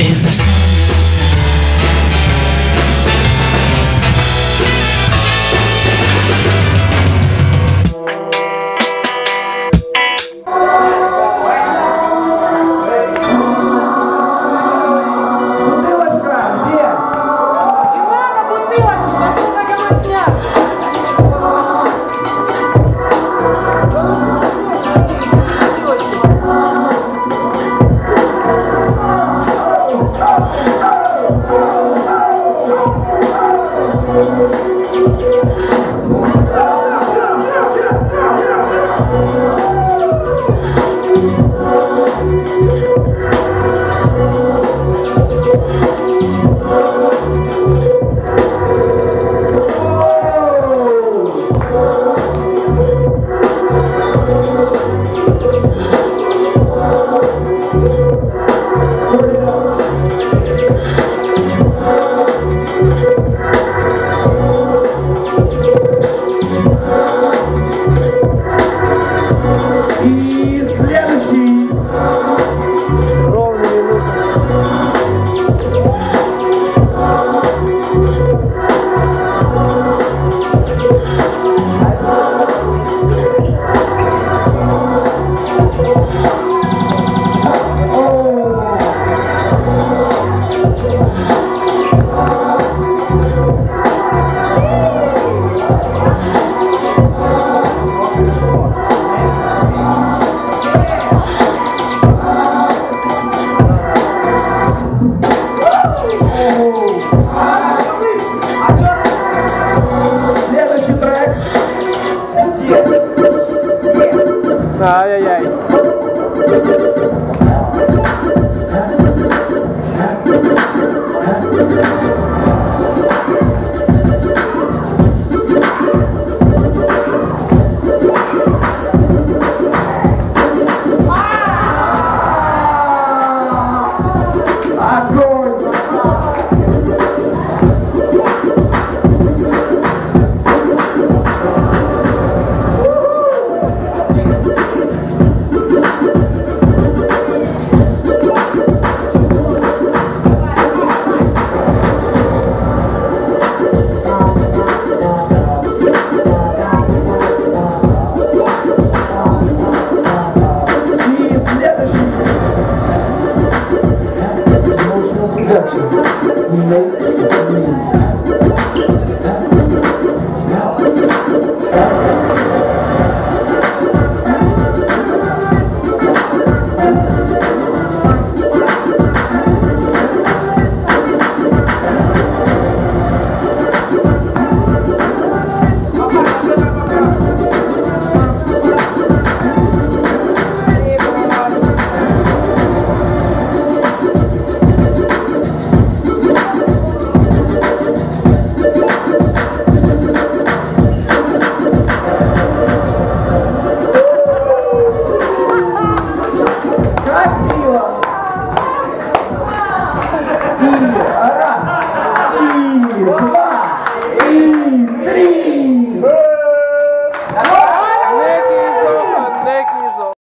in the sun. Música is reality. Oh. rồi vậy I go à, Make it easy. Good.